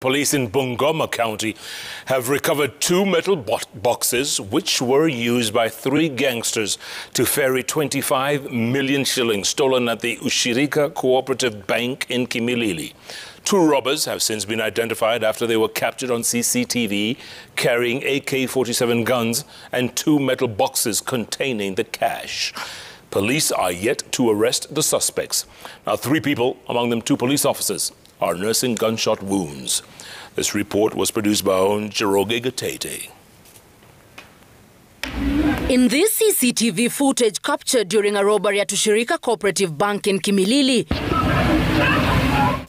Police in Bungoma County have recovered two metal bo boxes which were used by three gangsters to ferry 25 million shillings stolen at the Ushirika Cooperative Bank in Kimilili. Two robbers have since been identified after they were captured on CCTV carrying AK-47 guns and two metal boxes containing the cash. Police are yet to arrest the suspects. Now, three people, among them two police officers, are nursing gunshot wounds. This report was produced by our own Gatete. In this CCTV footage captured during a robbery at Ushirika Cooperative Bank in Kimilili,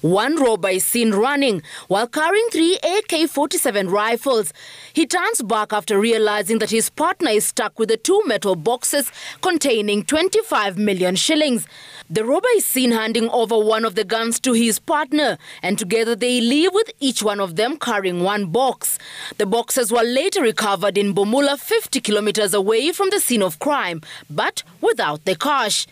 one robber is seen running while carrying three AK-47 rifles. He turns back after realizing that his partner is stuck with the two metal boxes containing 25 million shillings. The robber is seen handing over one of the guns to his partner and together they leave with each one of them carrying one box. The boxes were later recovered in Bumula 50 kilometers away from the scene of crime, but without the cash.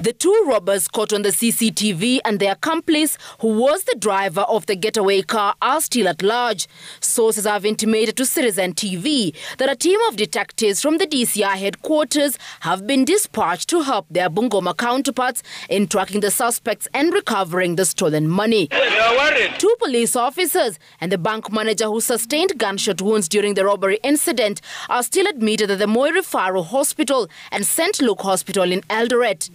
The two robbers caught on the CCTV and their accomplice, who was the driver of the getaway car, are still at large. Sources have intimated to Citizen TV that a team of detectives from the DCI headquarters have been dispatched to help their Bungoma counterparts in tracking the suspects and recovering the stolen money. Two police officers and the bank manager who sustained gunshot wounds during the robbery incident are still admitted at the Moi Referral Hospital and St. Luke Hospital in Eldoret.